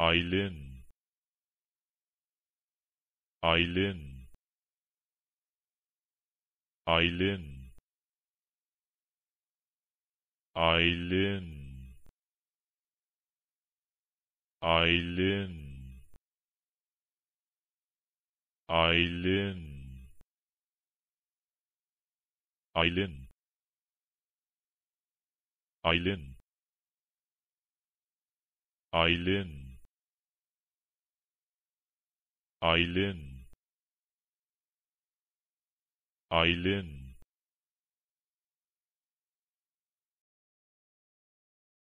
Aylin. Aylin. Aylin. Aylin. Aylin. Aylin. Aylin. Aylin. Aylin Aylin. Aylin